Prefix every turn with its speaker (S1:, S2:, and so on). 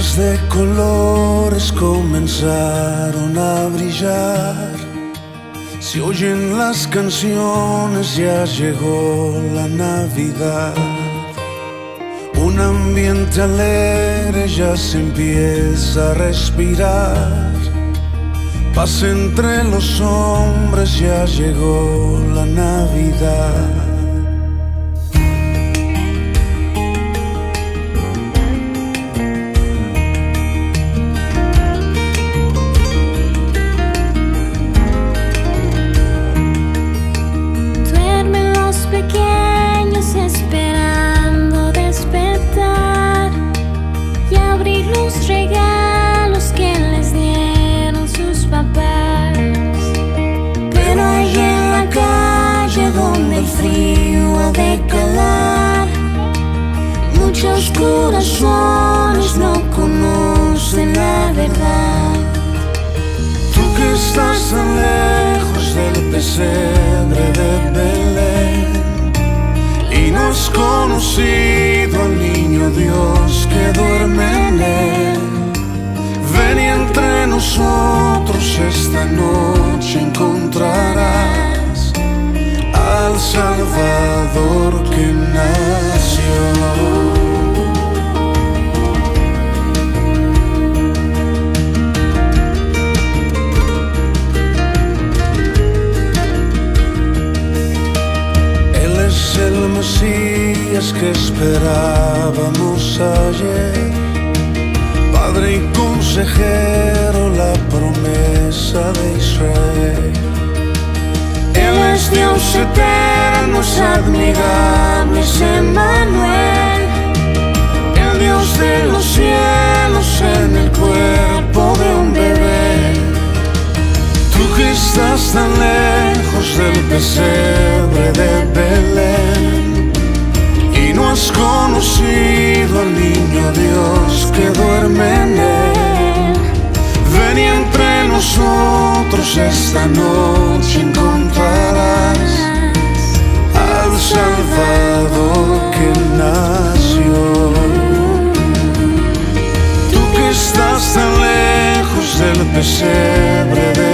S1: De colores comenzaron a brillar. Se oyen las canciones, ya llegó la Navidad. Un ambiente alegre ya se empieza a respirar. Paz entre los hombres, ya llegó la Navidad.
S2: De calar, muchos corazones no conocen la verdad.
S1: Tú que estás tan lejos del pesebre de Belén y no has conocido al niño Dios que Que esperábamos ayer, Padre y consejero, la promesa de Israel.
S2: Él es Dios eterno, es admirable, es Emmanuel,
S1: El Dios de los cielos en el cuerpo de un bebé. Tú que estás tan lejos del pesebre esta noche encontrarás al Salvador que nació. Tú que estás tan lejos del pesebre